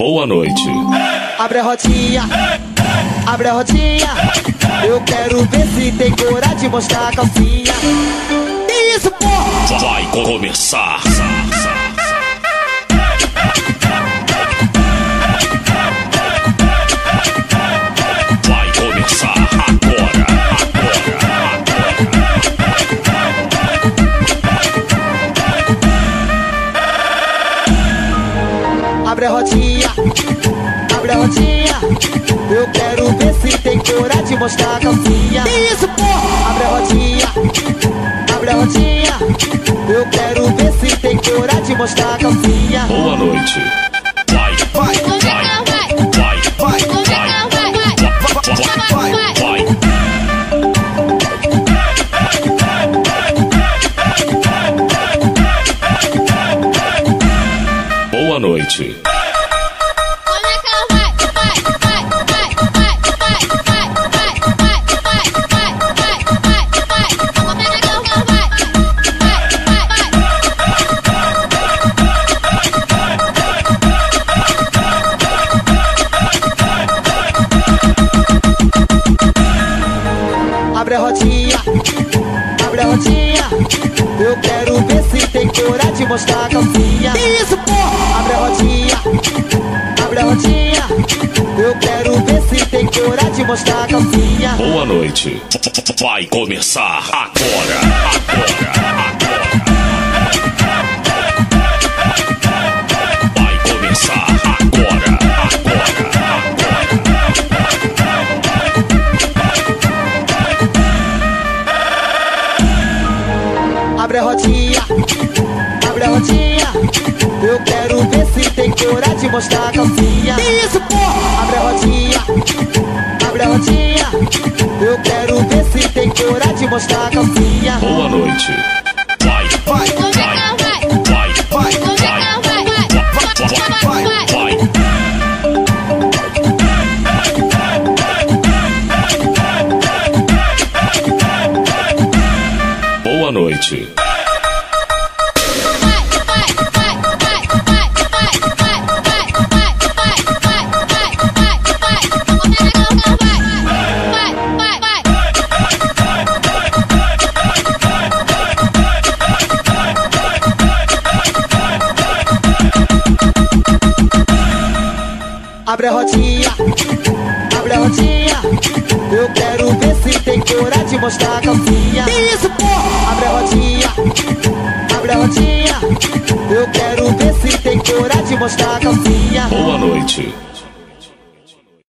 Boa noite. Abre a rodinha, abre a rodinha. Eu quero ver se tem coragem de mostrar a calcinha. Que isso, porra? Vai começar. Abre a rodinha, abre a rodinha. Eu quero ver se tem coragem de mostrar a calcinha. Que isso, porra? Abre a rodinha, abre a rodinha. Eu quero ver se tem coragem de mostrar a calcinha. Boa noite. Vai, vai, noite. Abre a rotinha eu quero ver se tem coragem de mostrar a calcinha. Que isso, porra? Abre a rodinha, abre a rodinha. Eu quero ver se tem coragem de mostrar a calcinha. Boa noite. Vai começar agora. Agora. abre a rotinha, abre a rotinha. Eu quero ver se tem coragem de mostrar a calcinha. Isso, porra? Abre a rotinha, abre a rotinha. Eu quero ver se tem coragem de mostrar a calcinha. Boa noite. Vai, vai, vai. Boa noite. Abre a rodinha, abre a rodinha. Eu quero ver se tem coragem de mostrar a calcinha. Que isso, porra? Abre a rodinha, abre a rodinha. Eu quero ver se tem coragem de mostrar a calcinha. Boa noite.